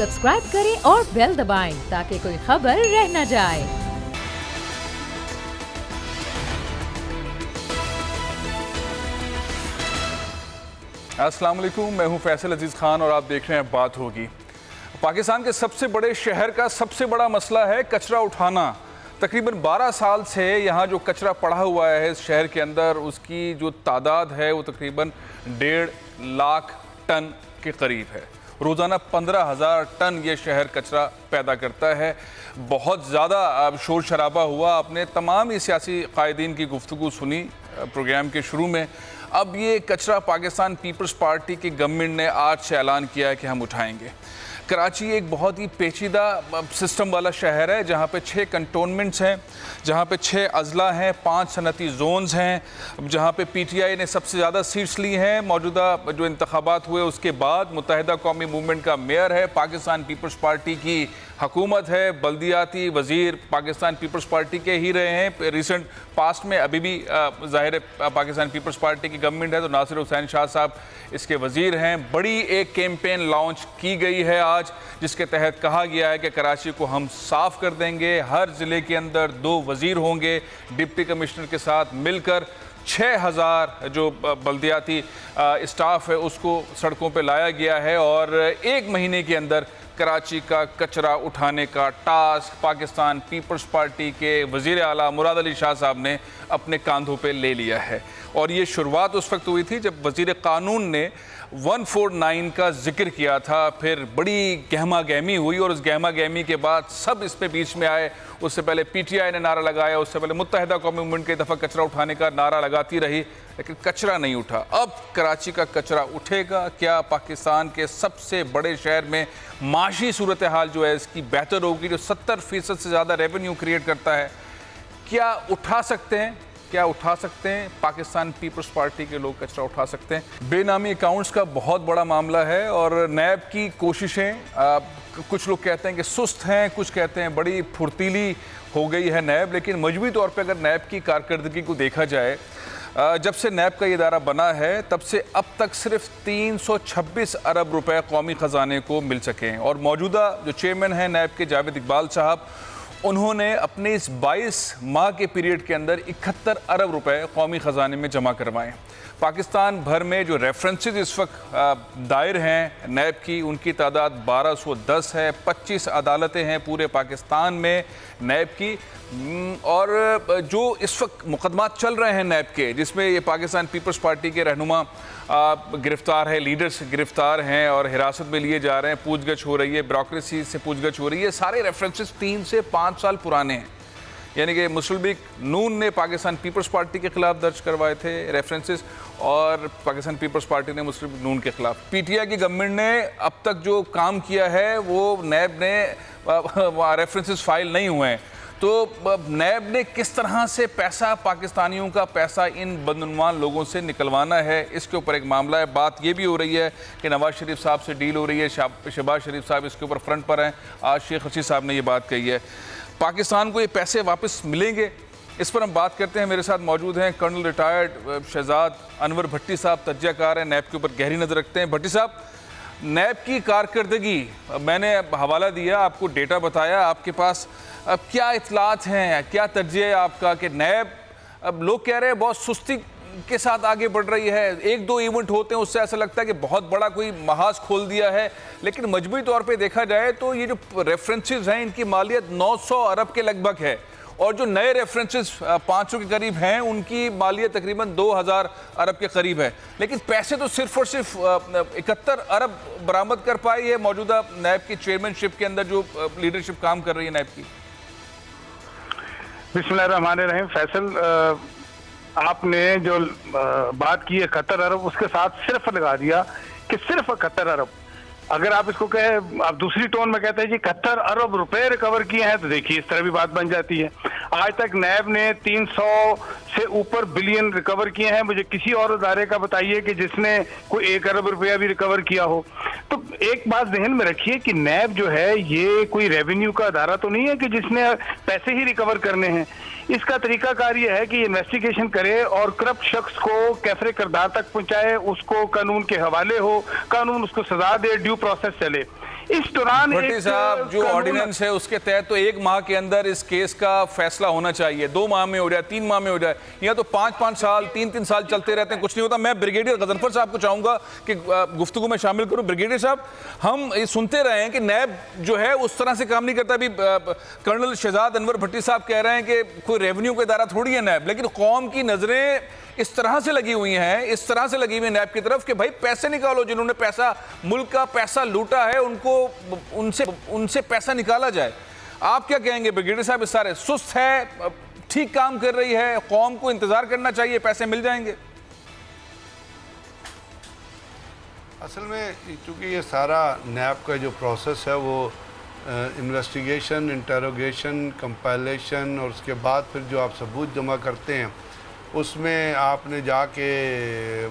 Subscribe کریں اور بیل دبائیں تاکہ کوئی خبر رہ نہ جائے۔ السلام علیکم، میں ہوں فیصل عزیز خان اور آپ دیکھ رہے ہیں بات ہوگی۔ پاکستان کے سب سے بڑے شہر کا سب سے بڑا مسئلہ ہے کچرا اٹھانا۔ تقریباً بارہ سال سے یہاں جو کچرا پڑا ہوا ہے اس شہر کے اندر، اس کی جو تعداد ہے وہ تقریباً ڈیڑھ لاکھ ٹن کے قریب ہے۔ روزانہ پندرہ ہزار ٹن یہ شہر کچرا پیدا کرتا ہے۔ بہت زیادہ شور شرابہ ہوا۔ آپ نے تمام ہی سیاسی قائدین کی گفتگو سنی پروگرام کے شروع میں۔ اب یہ کچرا پاکستان پیپلز پارٹی کی گورنمنٹ نے آج سے اعلان کیا ہے کہ ہم اٹھائیں گے۔ کراچی ایک بہت ہی پیچیدہ سسٹم والا شہر ہے، جہاں پہ چھ کنٹونمنٹس ہیں، جہاں پہ چھ اضلاع ہیں، پانچ صنعتی زونز ہیں، جہاں پہ پی ٹی آئی نے سب سے زیادہ سیٹس لی ہیں۔ موجودہ جو انتخابات ہوئے اس کے بعد متحدہ قومی مومنٹ کا میئر ہے۔ پاکستان پیپلز پارٹی کی حکومت ہے۔ بلدیاتی وزیر پاکستان پیپرز پارٹی کے ہی رہے ہیں۔ ریسنٹ پاسٹ میں ابھی بھی ظاہر ہے، پاکستان پیپلز پارٹی کی گورنمنٹ ہے تو ناصر حسین شاہ صاحب اس کے وزیر ہیں۔ بڑی ایک کیمپین لانچ کی گئی ہے آج۔ آج، جس کے تحت کہا گیا ہے کہ کراچی کو ہم صاف کر دیں گے، ہر ضلع کے اندر دو وزیر ہوں گے، ڈپٹی کمشنر کے ساتھ مل کر چھ ہزار جو بلدیاتی اسٹاف ہے، اس کو سڑکوں پہ لایا گیا ہے اور ایک مہینے کے اندر کراچی کا کچرا اٹھانے کا ٹاسک پاکستان پیپلز پارٹی کے وزیر اعلیٰ مراد علی شاہ صاحب نے اپنے کاندھوں پہ لے لیا ہے۔ اور یہ شروعات اس وقت ہوئی تھی جب وزیر قانون نے ون فور نائن کا ذکر کیا تھا، پھر بڑی گہما گہمی ہوئی اور اس گہما گہمی کے بعد سب اس پہ بیچ میں آئے۔ اس سے پہلے پی ٹی آئی نے نعرہ لگایا، اس سے پہلے متحدہ قومی موومنٹ کے دفعہ کچرا اٹھانے کا نعرہ لگاتی رہی، لیکن کچرا نہیں اٹھا۔ اب کراچی کا کچرا اٹھے گا۔ کیا پاکستان کے سب سے بڑے شہر میں معاشی صورتحال جو ہے، اس کی بہتر ہوگی، جو ستر فیصد سے زیادہ ریونیو کریٹ کرتا ہے، کیا اٹھا سکتے ہیں؟ کیا اٹھا سکتے ہیں؟ پاکستان پیپرز پارٹی کے لوگ کچرا اٹھا سکتے ہیں۔ بے نامی اکاؤنٹس کا بہت بڑا معاملہ ہے اور نیب کی کوششیں کچھ لوگ کہتے ہیں کہ سست ہیں، کچھ کہتے ہیں بڑی پھرتیلی ہو گئی ہے نیب، لیکن مجموعی طور پہ اگر نیب کی کارکردگی کو دیکھا جائے جب سے نیب کا یہ ادارہ بنا ہے، تب سے اب تک صرف تین سو چھبیس ارب روپے قومی خزانے کو مل سکے ہیں۔ اور موجودہ جو چیئرمین ہیں نیب کے جاوید اقبال صاحب انہوں نے اپنے اس بائیس ماہ کے پیریڈ کے اندر اکہتر ارب روپے قومی خزانے میں جمع کروائے۔ پاکستان بھر میں جو ریفرنسز اس وقت دائر ہیں، نیب کی، ان کی تعداد بارہ سو دس ہے، پچیس عدالتیں ہیں پورے پاکستان میں نیب کی۔ اور جو اس وقت مقدمات چل رہے ہیں نیب کے، جس میں یہ پاکستان پیپرز پارٹی کے رہنما گرفتار ہے لیڈرز گرفتار ہیں اور حراست میں لیے جا رہے ہیں، پوچھ گچھ ہو رہی ہے براکریسی سے پوچھ گچھ ہو رہی ہے، سارے ریفرنسز تین سے پانچ سال پرانے ہیں۔ یعنی کہ مسلمک نون نے پاکستان پیپلز پارٹی کے خلاف درج کروائے تھے ریفرنسز اور پاکستان پیپلز پارٹی نے مسلم نون کے خلاف۔ پی ٹی آئی کی گورنمنٹ نے اب تک جو کام کیا ہے، وہ نیب نے ریفرنسز فائل نہیں ہوئے ہیں۔ تو نیب نے کس طرح سے پیسہ پاکستانیوں کا پیسہ ان بدعنوان لوگوں سے نکلوانا ہے، اس کے اوپر ایک معاملہ ہے۔ بات یہ بھی ہو رہی ہے کہ نواز شریف صاحب سے ڈیل ہو رہی ہے شہباز شریف صاحب اس کے اوپر فرنٹ پر ہیں۔ آج شیخ رشید صاحب نے یہ بات کہی ہے۔ پاکستان کو یہ پیسے واپس ملیں گے؟ اس پر ہم بات کرتے ہیں۔ میرے ساتھ موجود ہیں colonel retired uh, Shahzad Anwar Bhatti صاحب تجزیہ کار ہیں۔ نیب کے اوپر گہری نظر رکھتے ہیں۔ بھٹی صاحب، نیب کی کارکردگی uh, میں نے حوالہ دیا، آپ کو ڈیٹا بتایا، آپ کے پاس اب کیا اطلاعات ہیں؟ کیا تجزیہ ہے آپ کا کہ نیب، اب لوگ کہہ رہے ہیں بہت سستی کے ساتھ آگے بڑھ رہی ہے۔ ایک دو ایونٹ ہوتے ہیں، اس سے ایسا لگتا ہے کہ بہت بڑا کوئی محاذ کھول دیا ہے۔ لیکن مجموعی طور پہ دیکھا جائے تو یہ جو ریفرنسز ہیں، ان کی مالیت نو سو عرب کے لگ بھگ ہے۔ اور جو نئے ریفرنسز پانچ سو کے قریب ہیں، ان کی مالیت تقریباً دو ہزار عرب کے قریب ہے۔ لیکن پیسے تو صرف اور صرف اکتر عرب برامت کر پائی ہے موجودہ نیب کی چیئرمنشپ کے اندر جو لیڈرشپ کام کر رہی ہے نیب کی۔ بسم اللہ الرحمن الرحیم، فیصل آپ نے جو بات کی اکہتر ارب اس کے ساتھ صرف لگا دیا کہ صرف اکہتر ارب اگر آپ اس کو کہے آپ دوسری ٹون میں کہتے ہیں جی اکہتر ارب روپے ریکور کیے ہیں، تو دیکھیے اس طرح بھی بات بن جاتی ہے۔ آج تک نیب نے تین سو سے اوپر بلین ریکور کیے ہیں۔ مجھے کسی اور ادارے کا بتائیے کہ جس نے کوئی ایک ارب روپیہ بھی ریکور کیا ہو۔ تو ایک بات ذہن میں رکھیے کہ نیب جو ہے، یہ کوئی ریونیو کا ادارہ تو نہیں ہے کہ جس نے پیسے ہی ریکور کرنے ہیں۔ اس کا طریقہ کار یہ ہے کہ یہ انویسٹیگیشن کرے اور کرپٹ شخص کو کیفر کردار تک پہنچائے، اس کو قانون کے حوالے ہو، قانون اس کو سزا دے ڈیو پروسیس چلے۔ دوران بھٹی صاحب جو آرڈیننس ہے اس کے تحت تو ایک ماہ کے اندر اس کیس کا فیصلہ ہونا چاہیے۔ دو ماہ میں ہو جائے تین ماہ میں ہو جائے۔ یا تو پانچ پانچ سال تین تین سال چلتے رہتے ہیں کچھ نہیں ہوتا۔ میں بریگیڈیئر غزنفر صاحب کو چاہوں گا کہ گفتگو میں شامل کروں۔ بریگیڈیئر صاحب ہم سنتے رہے ہیں کہ نیب جو ہے اس طرح سے کام نہیں کرتا۔ ابھی کرنل شہزاد انور بھٹی صاحب کہہ رہے ہیں کہ کوئی ریونیو کا ادارہ تھوڑی ہے نیب لیکن قوم کی نظریں اس طرح سے لگی ہوئی ہیں، اس طرح سے لگی ہوئی نیب کی طرف کہ بھائی پیسے نکالو جنہوں نے پیسہ، ملک کا پیسہ لوٹا ہے، ان کو، ان سے ان سے پیسہ نکالا جائے۔ آپ کیا کہیں گے؟ بریگیڈر صاحب اس سارے سست ہے ٹھیک کام کر رہی ہے، قوم کو انتظار کرنا چاہیے، پیسے مل جائیں گے۔ اصل میں چونکہ یہ سارا نیب کا جو پروسیس ہے، وہ انویسٹیگیشن انٹروگیشن کمپائلیشن اور اس کے بعد پھر جو آپ ثبوت جمع کرتے ہیں اس میں آپ نے جا کے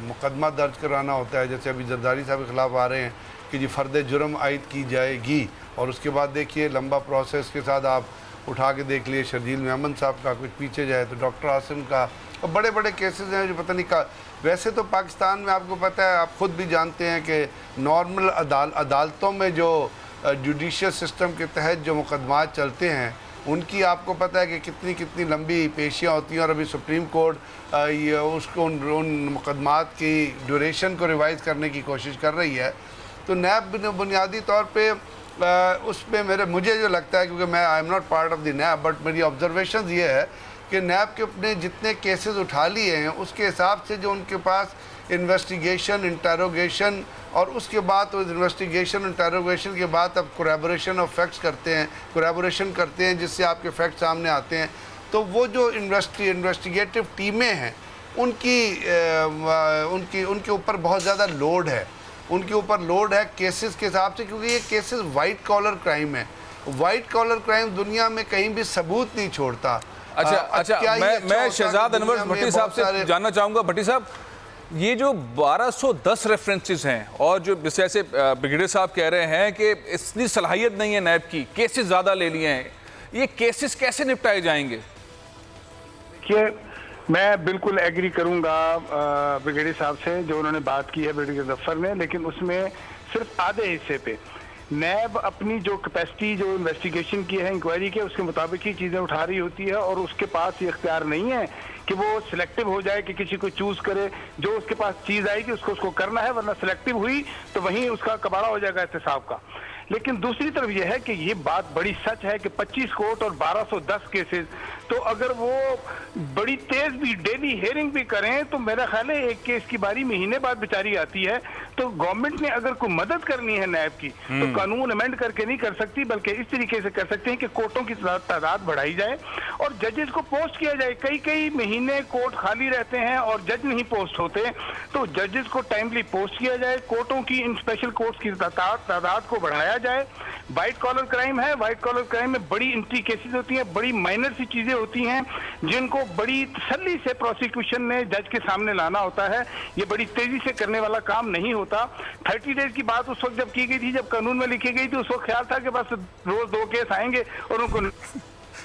مقدمہ درج کرانا ہوتا ہے، جیسے ابھی زرداری صاحب کے خلاف آ رہے ہیں کہ جی فرد جرم عائد کی جائے گی۔ اور اس کے بعد دیکھیے لمبا پروسیس کے ساتھ آپ اٹھا کے دیکھ لیے شرجیل محمد صاحب کا کچھ پیچھے جائے تو ڈاکٹر عاصم کا۔ اور بڑے بڑے کیسز ہیں جو پتہ نہیں کا ویسے تو پاکستان میں آپ کو پتہ ہے، آپ خود بھی جانتے ہیں کہ نارمل عدالتوں میں جو جوڈیشل سسٹم کے تحت جو مقدمات چلتے ہیں ان کی آپ کو پتہ ہے کہ کتنی کتنی لمبی پیشیاں ہوتی ہیں اور ابھی سپریم کورٹ اس کو ان مقدمات کی ڈیوریشن کو ریوائز کرنے کی کوشش کر رہی ہے۔ تو نیب بنیادی طور پہ اس پہ میرے، مجھے جو لگتا ہے کیونکہ میں I am not part of the NAB but میری آبزرویشنز یہ ہے کہ نیب کے اپنے جتنے کیسز اٹھا لیے ہیں، اس کے حساب سے جو ان کے پاس انویسٹیگیشن انٹیروگیشن اور اس کے بعد انویسٹیگیشن انٹیروگیشن کے بعد اب کوریبوریشن آف فیکٹس کرتے ہیں کوریبوریشن کرتے ہیں جس سے آپ کے فیکٹ سامنے آتے ہیں۔ تو وہ جو انویسٹی انویسٹیگیٹو ٹیمیں ہیں ان کی ان کی ان کے اوپر بہت زیادہ لوڈ ہے۔ ان کے اوپر لوڈ ہے کیسز کے حساب سے کیونکہ یہ کیسز وائٹ کالر کرائم ہے وائٹ کالر کرائم دنیا میں کہیں بھی ثبوت نہیں چھوڑتا۔ اچھا اچھا میں اچھا شہزاد انور بھٹی صاحب سے جاننا چاہوں گا۔ بھٹی صاحب یہ جو بارہ سو دس ریفرنسز ہیں اور جو جس ایسے بگڑے صاحب کہہ رہے ہیں کہ اتنی صلاحیت نہیں ہے نیب کی کیسز زیادہ لے لیے ہیں، یہ کیسز کیسے نپٹائے جائیں گے؟ دیکھیے میں بالکل ایگری کروں گا بگڑی صاحب سے، جو انہوں نے بات کی ہے بریگیڈیئر ظفر نے لیکن اس میں صرف آدھے حصے پہ۔ نیب اپنی جو کپیسٹی جو انویسٹیگیشن کی ہے انکوائری کے، اس کے مطابق ہی چیزیں اٹھا رہی ہوتی ہے اور اس کے پاس یہ اختیار نہیں ہے کہ وہ سلیکٹیو ہو جائے کہ کسی کو چوز کرے۔ جو اس کے پاس چیز آئے گی اس کو اس کو کرنا ہے، ورنہ سلیکٹیو ہوئی تو وہیں اس کا کباڑا ہو جائے گا احتساب کا۔ لیکن دوسری طرف یہ ہے کہ یہ بات بڑی سچ ہے کہ پچیس کوٹ اور بارہ سو دس کیسز تو اگر وہ بڑی تیز بھی ڈیلی ہیرنگ بھی کریں تو میرا خیال ہے ایک کیس کی باری مہینے بعد بیچاری آتی ہے۔ تو گورنمنٹ نے اگر کوئی مدد کرنی ہے نیب کی تو قانون امینڈ کر کے نہیں کر سکتی بلکہ اس طریقے سے کر سکتے ہیں کہ کورٹوں کی تعداد بڑھائی جائے۔ اور ججز کو پوسٹ کیا جائے کئی کئی مہینے کورٹ خالی رہتے ہیں اور جج نہیں پوسٹ ہوتے۔ تو ججز کو ٹائملی پوسٹ کیا جائے کورٹوں کی ان اسپیشل کورٹس کی تعداد کو بڑھایا جائے وائٹ کالر کرائم ہے وائٹ کالر کرائم میں بڑی انٹری کیسز ہوتی ہیں، بڑی مائنر سی چیزیں ہوتی ہیں جن کو بڑی تسلی سے پروسیکیوشن نے جج کے سامنے لانا ہوتا ہے۔ یہ بڑی تیزی سے کرنے والا کام نہیں ہوتا۔ تھرٹی ڈیز کی بات اس وقت جب کی گئی تھی، جب قانون میں لکھی گئی تھی، اس وقت خیال تھا کہ بس روز دو کیس آئیں گے اور ان کو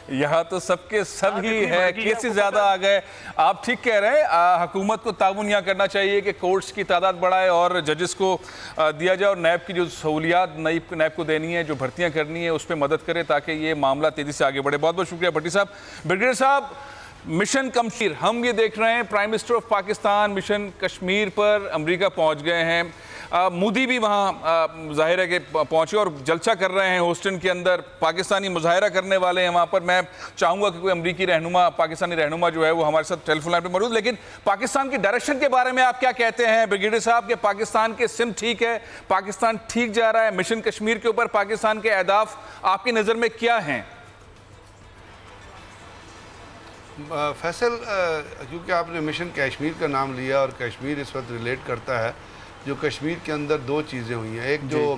یہاں تو سب کے سب ہی ہے کیسز زیادہ آ گئے آپ ٹھیک کہہ رہے ہیں حکومت کو تعاون یہاں کرنا چاہیے کہ کورٹس کی تعداد بڑھائے اور ججز کو دیا جائے اور نیب کی جو سہولیات نیب کو دینی ہے جو بھرتیاں کرنی ہے اس پہ مدد کرے تاکہ یہ معاملہ تیزی سے آگے بڑھے۔ بہت بہت شکریہ بھٹی صاحب۔ بریگیڈر صاحب مشن کمشیر ہم یہ دیکھ رہے ہیں prime minister of Pakistan mission Kashmir پر امریکہ پہنچ گئے ہیں۔ مودی بھی وہاں ظاہر ہے کہ پہنچے اور جلسہ کر رہے ہیں ہوسٹن کے اندر۔ پاکستانی مظاہرہ کرنے والے ہیں وہاں پر۔ میں چاہوں گا کہ کوئی امریکی رہنما، پاکستانی رہنما جو ہے وہ ہمارے ساتھ ٹیلیفون لائن پہ موجود لیکن پاکستان کی ڈائریکشن کے بارے میں آپ کیا کہتے ہیں؟ بریگیڈر صاحب کہ پاکستان کے سم ٹھیک ہے، پاکستان ٹھیک جا رہا ہے، مشن کشمیر کے اوپر پاکستان کے اہداف آپ کی نظر میں کیا ہیں؟ فیصل کیونکہ آپ نے مشن کشمیر کا نام لیا اور کشمیر اس وقت ریلیٹ کرتا ہے۔ جو کشمیر کے اندر دو چیزیں ہوئی ہیں۔ ایک جو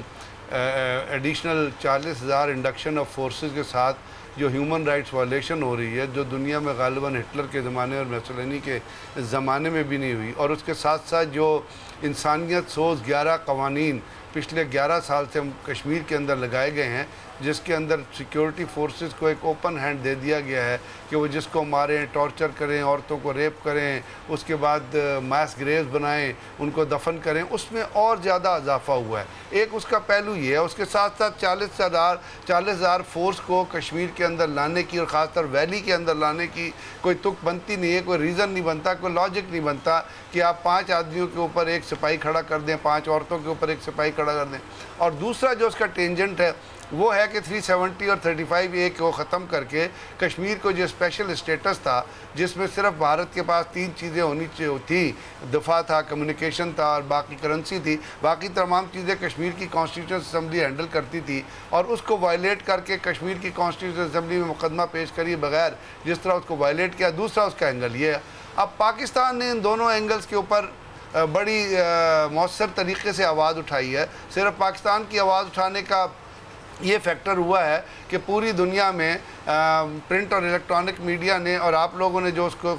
ایڈیشنل چالیس ہزار انڈکشن آف فورسز کے ساتھ جو ہیومن رائٹس وائلیشن ہو رہی ہے جو دنیا میں غالباً ہٹلر کے زمانے اور میسولینی کے زمانے میں بھی نہیں ہوئی۔ اور اس کے ساتھ ساتھ جو انسانیت سوز گیارہ قوانین پچھلے گیارہ سال سے کشمیر کے اندر لگائے گئے ہیں جس کے اندر سیکیورٹی فورسز کو ایک اوپن ہینڈ دے دیا گیا ہے کہ وہ جس کو ماریں ٹارچر کریں، عورتوں کو ریپ کریں، اس کے بعد میس گریز بنائیں، ان کو دفن کریں، اس میں اور زیادہ اضافہ ہوا ہے۔ ایک اس کا پہلو یہ ہے، اس کے ساتھ ساتھ چالیس ہزار چالیس ہزار فورس کو کشمیر کے اندر لانے کی اور خاص طور ویلی کے اندر لانے کی کوئی تک بنتی نہیں ہے، کوئی ریزن نہیں بنتا، کوئی لاجک نہیں بنتا کہ آپ پانچ آدمیوں کے اوپر ایک سپاہی کھڑا کر دیں، پانچ عورتوں کے اوپر ایک سپاہی کھڑا کر دیں۔ اور دوسرا جو اس کا ٹینجنٹ ہے وہ ہے کہ 370 اور 35 اے کو ختم کر کے کشمیر کو جو اسپیشل اسٹیٹس تھا، جس میں صرف بھارت کے پاس تین چیزیں ہونی تھی، دفاع تھا کمیونیکیشن تھا اور باقی کرنسی تھی۔ باقی تمام چیزیں کشمیر کی کانسٹیٹیوشن اسمبلی ہینڈل کرتی تھی اور اس کو وائلیٹ کر کے کشمیر کی کانسٹیٹیوشن اسمبلی میں مقدمہ پیش کریے بغیر جس طرح اس کو وائلیٹ کیا، دوسرا اس کا اینگل یہ ہے۔ اب پاکستان نے ان دونوں اینگلز کے اوپر بڑی مؤثر طریقے سے آواز اٹھائی ہے۔ صرف پاکستان کی آواز اٹھانے کا یہ فیکٹر ہوا ہے کہ پوری دنیا میں پرنٹ اور الیکٹرانک میڈیا نے اور آپ لوگوں نے جو اس کو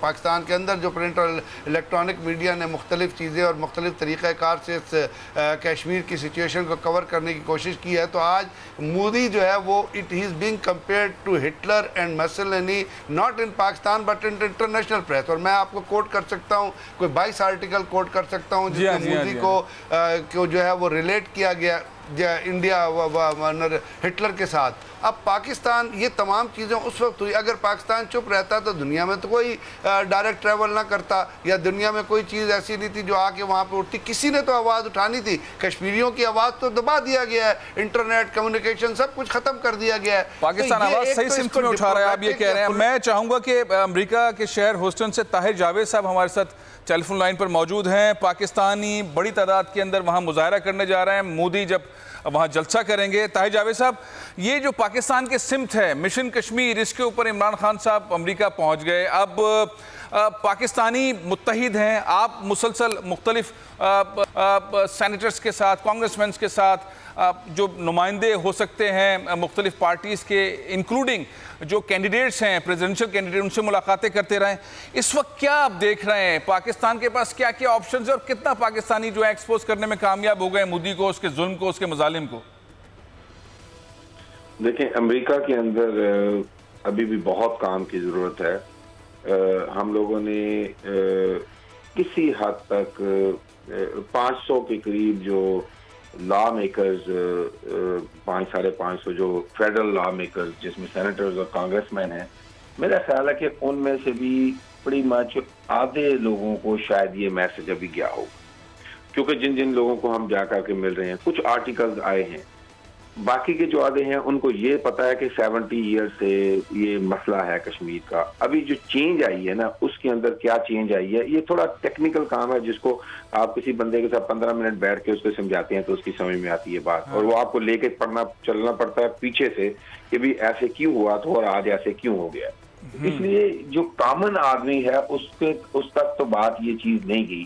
پاکستان کے اندر جو پرنٹ اور الیکٹرانک میڈیا نے مختلف چیزیں اور مختلف طریقہ کار سے اس کشمیر کی سچویشن کو کور کرنے کی کوشش کی ہے تو آج مودی جو ہے وہ it has being compare to Hitler and Mussolini not in Pakistan but in international press اور میں آپ کو کوٹ کر سکتا ہوں کوئی بائیس آرٹیکل کوٹ کر سکتا ہوں جس میں مودی کو جو ہے وہ ریلیٹ کیا گیا۔ انڈیا ہٹلر کے ساتھ۔ اب پاکستان یہ تمام چیزیں اس وقت ہوئی۔ اگر پاکستان چپ رہتا تو دنیا میں تو کوئی ڈائریکٹ ٹریول نہ کرتا یا دنیا میں کوئی چیز ایسی نہیں تھی جو آ کے وہاں پہ اٹھتی۔ کسی نے تو آواز اٹھانی تھی۔ کشمیریوں کی آواز تو دبا دیا گیا ہے۔ انٹرنیٹ کمیونیکیشن سب کچھ ختم کر دیا گیا ہے۔ پاکستان آواز صحیح سمت میں اٹھا رہا ہے آپ یہ کہہ رہے ہیں۔ میں چاہوں گا کہ امریکہ کے شہر ہوسٹن سے طاہر جاوید صاحب ہمارے ساتھ ٹیلیفون لائن پر موجود ہیں۔ پاکستانی بڑی تعداد کے اندر وہاں مظاہرہ کرنے جا رہے ہیں۔ مودی جب وہاں جلسہ کریں گے۔ تاہی جاوید صاحب، یہ جو پاکستان کے سمت ہے، مشن کشمیر، اس کے اوپر عمران خان صاحب امریکہ پہنچ گئے۔ اب پاکستانی متحد ہیں، آپ مسلسل مختلف سینیٹرز کے ساتھ، کانگریس مینس کے ساتھ جو نمائندے ہو سکتے ہیں مختلف پارٹیز کے انکلوڈنگ جو کینڈیڈیٹس ہیں پریزیڈنشل کینڈیڈیٹ ان سے ملاقاتیں کرتے رہے اس وقت کیا آپ دیکھ رہے ہیں؟ پاکستان کے پاس کیا کیا آپشنز ہیں اور کتنا پاکستانی جو ہے ایکسپوز کرنے میں کامیاب ہو گئے مودی کو، اس کے ظلم کو، اس کے مظالم کو۔ دیکھیں، امریکہ کے اندر ابھی بھی بہت کام کی ضرورت ہے۔ ہم لوگوں نے کسی حد تک پانچ سو کے قریب جو لا میکرز uh, uh, پانچ ساڑھے پانچ سو جو فیڈرل لا میکرز جس میں سینیٹرز اور کانگریس مین ہیں، میرا خیال ہے کہ ان میں سے بھی بڑی مچ آدھے لوگوں کو شاید یہ میسج ابھی گیا ہو۔ کیونکہ جن جن لوگوں کو ہم جا کر کے مل رہے ہیں، کچھ آرٹیکلز آئے ہیں۔ باقی کے جو آدھے ہیں ان کو یہ پتا ہے کہ سیونٹی ایئر سے یہ مسئلہ ہے کشمیر کا۔ ابھی جو چینج آئی ہے نا اس کے اندر کیا چینج آئی ہے؟ یہ تھوڑا ٹیکنیکل کام ہے جس کو آپ کسی بندے کے ساتھ پندرہ منٹ بیٹھ کے اس کو سمجھاتے ہیں تو اس کی سمجھ میں آتی ہے بات۔ اور وہ آپ کو لے کے پڑھنا چلنا پڑتا ہے پیچھے سے کہ بھی ایسے کیوں ہوا تو اور آج ایسے کیوں ہو گیا۔ اس لیے جو کامن آدمی ہے اس کے اس تک تو بات یہ چیز نہیں گئی۔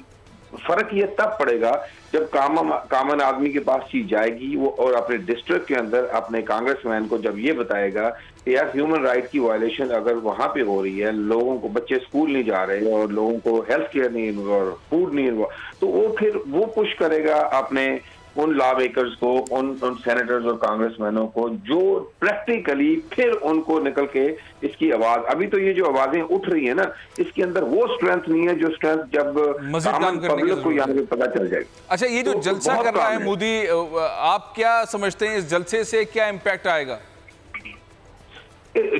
فرق یہ تب پڑے گا جب کامن آدمی کے پاس چیز جائے گی، وہ اور اپنے ڈسٹرکٹ کے اندر اپنے کانگریس مین کو جب یہ بتائے گا کہ یار ہیومن رائٹ کی وائلیشن اگر وہاں پہ ہو رہی ہے، لوگوں کو بچے اسکول نہیں جا رہے اور لوگوں کو ہیلتھ کیئر نہیں اور فوڈ نہیں تو وہ پھر وہ پش کرے گا اپنے ان لا میکرز کو ان ان سینیٹرز اور کانگریس مینوں کو جو پریکٹیکلی پھر ان کو نکل کے اس کی آواز ابھی تو یہ جو آوازیں اٹھ رہی ہیں نا اس کے اندر وہ سٹرینتھ نہیں ہے جو سٹرینتھ جب پبلک کو یہاں پہ پتا چل جائے۔ اچھا یہ جو جلسہ کر رہا ہے مودی آپ کیا سمجھتے ہیں اس جلسے سے کیا امپیکٹ آئے گا؟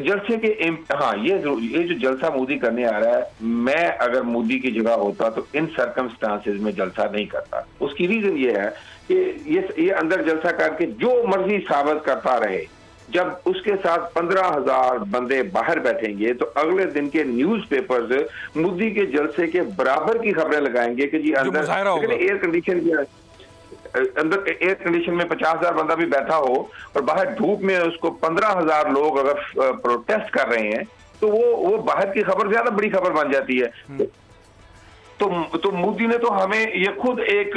جلسے کے ہاں یہ جو جلسہ مودی کرنے آ رہا ہے میں اگر مودی کی جگہ ہوتا تو ان سرکمسٹانسز میں جلسہ نہیں کرتا۔ اس کی ریزن یہ ہے کہ یہ اندر جلسہ کر کے جو مرضی ثابت کرتا رہے جب اس کے ساتھ پندرہ ہزار بندے باہر بیٹھیں گے تو اگلے دن کے نیوز پیپرز مودی کے جلسے کے برابر کی خبریں لگائیں گے کہ جی اندر ایئر کنڈیشن کیا اندر ایئر کنڈیشن میں پچاس ہزار بندہ بھی بیٹھا ہو اور باہر دھوپ میں اس کو پندرہ ہزار لوگ اگر پروٹیسٹ کر رہے ہیں تو وہ وہ باہر کی خبر زیادہ بڑی خبر بن جاتی ہے۔ تو تو مودی نے تو ہمیں یہ خود ایک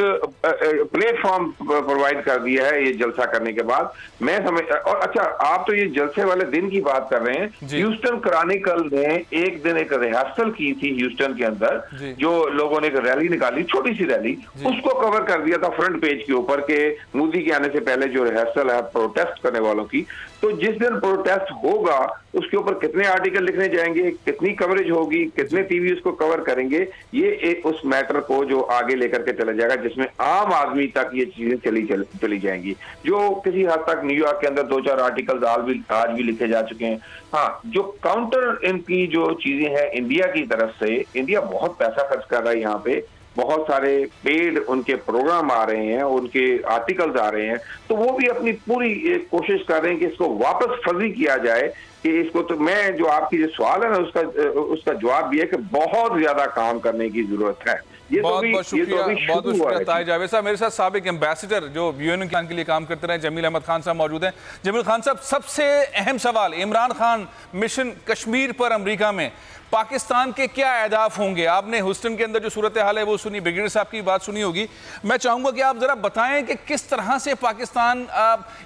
پلیٹ فارم پرووائڈ کر دیا ہے یہ جلسہ کرنے کے بعد۔ میں سمجھ اور اچھا آپ تو یہ جلسے والے دن کی بات کر رہے ہیں۔ جی۔ ہیوسٹن کرانیکل نے ایک دن ایک ریہرسل کی تھی ہیوسٹن کے اندر۔ جی۔ جو لوگوں نے ایک ریلی نکالی چھوٹی سی ریلی۔ جی۔ اس کو کور کر دیا تھا فرنٹ پیج کے اوپر کہ مودی کے آنے سے پہلے جو ریہرسل ہے پروٹیسٹ کرنے والوں کی تو جس دن پروٹیسٹ ہوگا، اس کے اوپر کتنے آرٹیکل لکھنے جائیں گے، کتنی کوریج ہوگی، کتنے ٹی وی اس کو کور کریں گے، یہ اس میٹر کو جو آگے لے کر کے چلا جائے گا، جس میں عام آدمی تک یہ چیزیں چلی چلی جائیں گی۔ جو کسی حد تک نیو یارک کے اندر دو چار آرٹیکل آج بھی آج بھی لکھے جا چکے ہیں۔ ہاں جو کاؤنٹر ان کی جو چیزیں ہیں انڈیا کی طرف سے انڈیا بہت پیسہ خرچ کر رہا ہے یہاں پہ۔ بہت سارے پیڈ ان کے پروگرام آ رہے ہیں، ان کے آرٹیکلز آ رہے ہیں۔ تو وہ بھی اپنی پوری کوشش کر رہے ہیں کہ اس کو واپس فضی کیا جائے کہ اس کو تو میں جو آپ کی جو سوال ہے نا، اس کا اس کا جواب یہ ہے کہ بہت زیادہ کام کرنے کی ضرورت ہے۔ بہت بہت شکریہ بہت بہت شکریہ طاہر جاوے صاحب۔ میرے ساتھ سابق امبیسڈر جو یو این کے لیے کام کرتے رہے جمیل احمد خان صاحب موجود ہیں۔ جمیل خان صاحب سب سے اہم سوال عمران خان مشن کشمیر پر امریکہ میں پاکستان کے کیا اہداف ہوں گے؟ آپ نے ہسٹن کے اندر جو صورتحال ہے وہ سنی بریگیڈیئر صاحب کی بات سنی ہوگی۔ میں چاہوں گا کہ آپ ذرا بتائیں کہ کس طرح سے پاکستان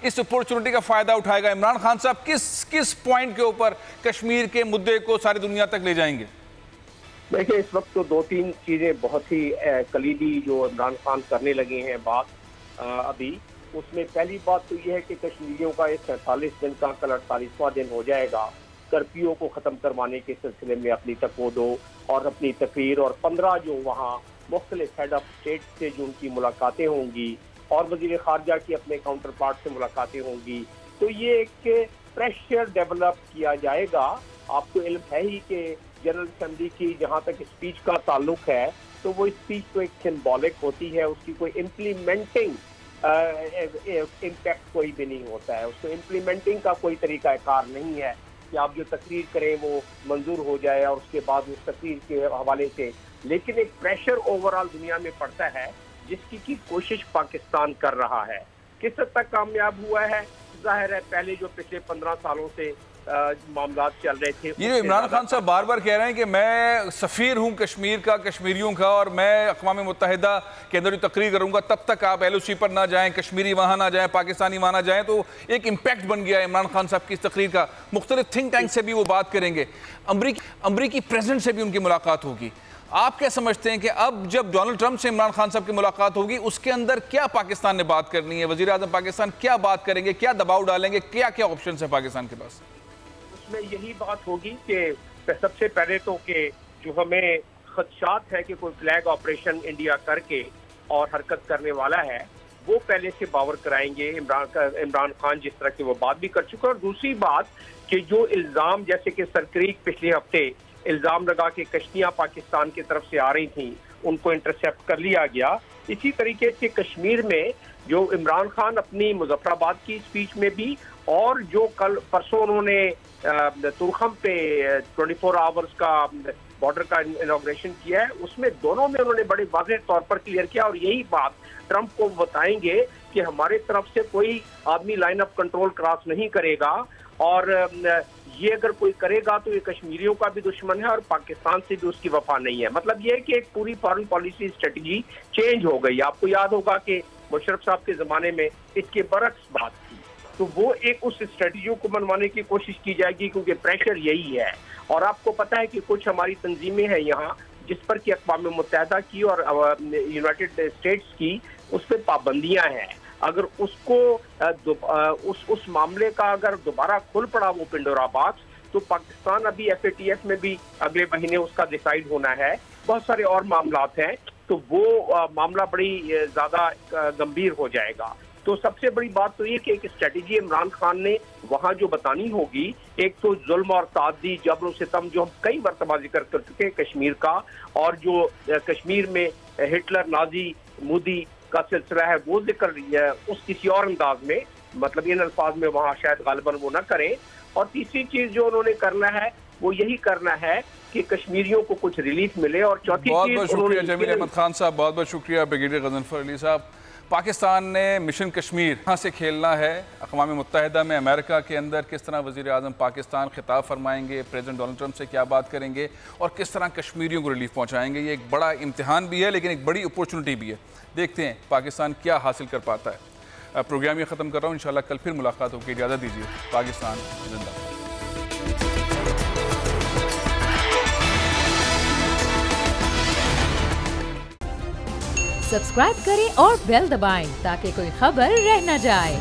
اس اپورچونٹی کا فائدہ اٹھائے گا؟ عمران خان صاحب کس کس پوائنٹ کے اوپر کشمیر کے مدعے کو ساری دنیا تک لے جائیں گے؟ دیکھیں، اس وقت تو دو تین چیزیں بہت ہی کلیدی جو عمران خان کرنے لگے ہیں بات ابھی۔ اس میں پہلی بات تو یہ ہے کہ کشمیریوں کا ایک سینتالیس دن کا کل اڑتالیسواں دن ہو جائے گا۔ کرفیو کو ختم کروانے کے سلسلے میں اپنی تکو دو اور اپنی تقریر اور پندرہ جو وہاں مختلف ہیڈ آف اسٹیٹ سے جو ان کی ملاقاتیں ہوں گی اور وزیر خارجہ کی اپنے کاؤنٹر پارٹ سے ملاقاتیں ہوں گی۔ تو یہ ایک پریشر ڈیولپ کیا جائے گا۔ آپ کو علم ہے ہی کہ جنرل اسمبلی کی جہاں تک اسپیچ کا تعلق ہے، تو وہ اسپیچ تو ایک سمبولک ہوتی ہے، اس کی کوئی امپلیمنٹنگ امپیکٹ کوئی بھی نہیں ہوتا ہے۔ اس کو امپلیمنٹنگ کا کوئی طریقہ کار نہیں ہے کہ آپ جو تقریر کریں وہ منظور ہو جائے اور اس کے بعد اس تقریر کے حوالے سے۔ لیکن ایک پریشر اوورال دنیا میں پڑتا ہے، جس کی کی کوشش پاکستان کر رہا ہے۔ کس حد تک کامیاب ہوا ہے؟ ظاہر ہے پہلے جو پچھلے پندرہ سالوں سے معاملات چل رہے تھے یہ جو عمران خان صاحب بار بار کہہ رہے ہیں کہ میں سفیر ہوں کشمیر کا کشمیریوں کا اور میں اقوام متحدہ کے اندر جو تقریر کروں گا تب تک آپ ایل او سی پر نہ جائیں کشمیری وہاں نہ جائیں پاکستانی وہاں نہ جائیں تو ایک امپیکٹ بن گیا ہے عمران خان صاحب کی اس تقریر کا۔ مختلف تھنک ٹینک سے بھی وہ بات کریں گے۔ امریکی امریکی پریزنٹ سے بھی ان کی ملاقات ہوگی۔ آپ کیا سمجھتے ہیں کہ اب جب ڈونلڈ ٹرمپ سے عمران خان صاحب کی ملاقات ہوگی اس کے اندر کیا پاکستان نے بات کرنی ہے؟ وزیراعظم پاکستان کیا بات کریں گے؟ کیا دباؤ ڈالیں گے؟ کیا کیا آپشنس ہیں پاکستان کے پاس؟ میں یہی بات ہوگی کہ سب سے پہلے تو کہ جو ہمیں خدشات ہے کہ کوئی فلیگ آپریشن انڈیا کر کے اور حرکت کرنے والا ہے، وہ پہلے سے باور کرائیں گے۔ عمران خان جس طرح کی وہ بات بھی کر چکا اور دوسری بات کہ جو الزام جیسے کہ سرکریک پچھلے ہفتے الزام لگا کے کشتیاں پاکستان کی طرف سے آ رہی تھیں، ان کو انٹرسیپٹ کر لیا گیا۔ اسی طریقے سے کشمیر میں جو عمران خان اپنی مظفر آباد کی اسپیچ میں بھی اور جو کل پرسوں انہوں نے ترخم پہ ٹوئنٹی فور آورز کا بارڈر کا انوگریشن کیا ہے۔ اس میں دونوں میں انہوں نے بڑے واضح طور پر کلیئر کیا اور یہی بات ٹرمپ کو بتائیں گے کہ ہمارے طرف سے کوئی آدمی لائن آف کنٹرول کراس نہیں کرے گا اور یہ اگر کوئی کرے گا تو یہ کشمیریوں کا بھی دشمن ہے اور پاکستان سے بھی اس کی وفا نہیں ہے۔ مطلب یہ ہے کہ ایک پوری فارن پالیسی اسٹریٹجی چینج ہو گئی۔ آپ کو یاد ہوگا کہ مشرف صاحب کے زمانے میں اس کے برعکس بات تو وہ ایک اس سٹریٹیجیوں کو منوانے کی کوشش کی جائے گی کیونکہ پریشر یہی ہے۔ اور آپ کو پتا ہے کہ کچھ ہماری تنظیمیں ہیں یہاں جس پر کہ اقوام متحدہ کی اور یونیٹڈ اسٹیٹس کی اس پہ پابندیاں ہیں۔ اگر اس کو اس اس معاملے کا اگر دوبارہ کھل پڑا وہ پنڈورا باکس تو پاکستان ابھی ایف اے ٹی ایف میں بھی اگلے مہینے اس کا ڈیسائیڈ ہونا ہے۔ بہت سارے اور معاملات ہیں، تو وہ معاملہ بڑی زیادہ گمبھیر ہو جائے گا۔ تو سب سے بڑی بات تو یہ کہ ایک اسٹریٹجی عمران خان نے وہاں جو بتانی ہوگی ایک تو ظلم اور تعدی جبر و ستم جو ہم کئی مرتبہ ذکر کر چکے ہیں کشمیر کا اور جو کشمیر میں ہٹلر نازی مودی کا سلسلہ ہے وہ ذکر ہے اس کسی اور انداز میں مطلب ان الفاظ میں وہاں شاید غالباً وہ نہ کریں۔ اور تیسری چیز جو انہوں نے کرنا ہے وہ یہی کرنا ہے کہ کشمیریوں کو کچھ ریلیف ملے اور چوتھی بہت چیز بہت شکریہ جمیل احمد خان صاحب بہت بہت شکریہ بریگیڈیئر غزنفر علی صاحب۔ پاکستان نے مشن کشمیر کہاں سے کھیلنا ہے؟ اقوام متحدہ میں امریکہ کے اندر کس طرح وزیر اعظم پاکستان خطاب فرمائیں گے؟ پریزیڈنٹ ڈونلڈ ٹرمپ سے کیا بات کریں گے؟ اور کس طرح کشمیریوں کو ریلیف پہنچائیں گے؟ یہ ایک بڑا امتحان بھی ہے، لیکن ایک بڑی اپورچونٹی بھی ہے۔ دیکھتے ہیں پاکستان کیا حاصل کر پاتا ہے۔ پروگرام یہ ختم کر رہا ہوں۔ انشاءاللہ کل پھر ملاقات ہو کے اجازت دیجیے، پاکستان زندہ۔ سبسکرائب کریں اور بیل دبائیں تاکہ کوئی خبر رہ نہ جائے۔